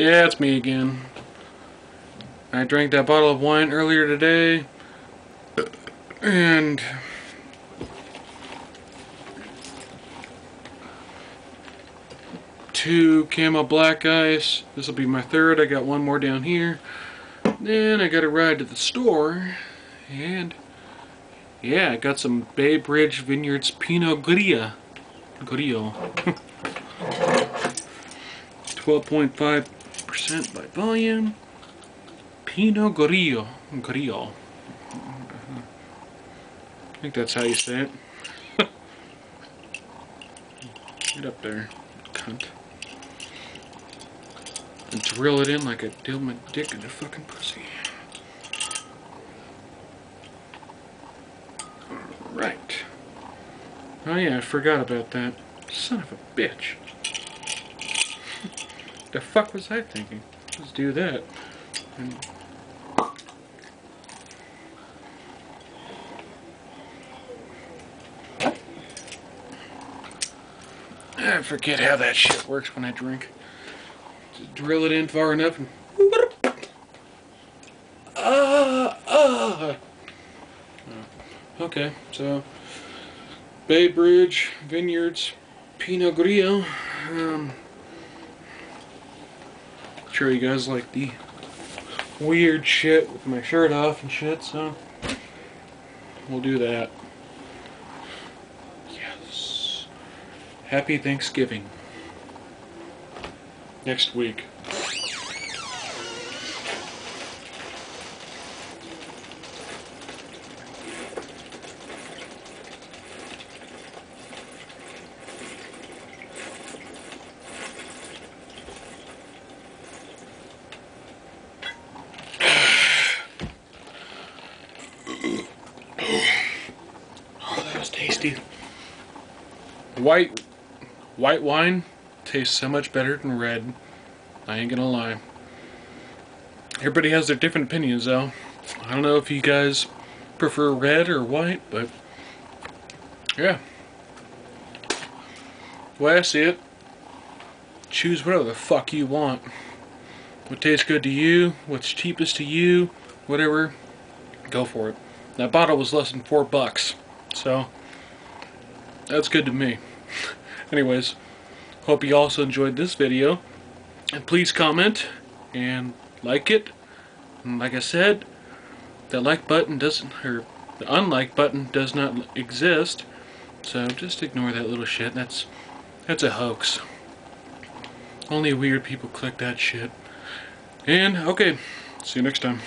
Yeah, it's me again. I drank that bottle of wine earlier today, and two Camo Black Ice. This will be my third. I got one more down here. Then I got a ride to the store, and yeah, I got some Bay Bridge Vineyards Pinot Grillo. Grillo. 12.5% by volume. Pinot Grillo. Grillo. I think that's how you say it. Get up there, cunt. And drill it in like I drill my dick in a fucking pussy. All right. Oh yeah, I forgot about that. Son of a bitch. The fuck was I thinking? Let's do that. And I forget how that shit works when I drink. Just drill it in far enough and... Ah, ah. Okay, so Bay Bridge Vineyards Pinot Grillo. Um, you guys like the weird shit with my shirt off and shit, so we'll do that. Yes. Happy Thanksgiving. Next week. Was tasty. White white wine tastes so much better than red. I ain't gonna lie. Everybody has their different opinions though. I don't know if you guys prefer red or white, but yeah. The way I see it, choose whatever the fuck you want. What tastes good to you, what's cheapest to you, whatever, go for it. That bottle was less than four bucks, so that's good to me. Anyways, hope you also enjoyed this video. And please comment and like it. And like I said, the like button doesn't, or the unlike button does not exist. So just ignore that little shit. That's that's a hoax. Only weird people click that shit. And okay, see you next time.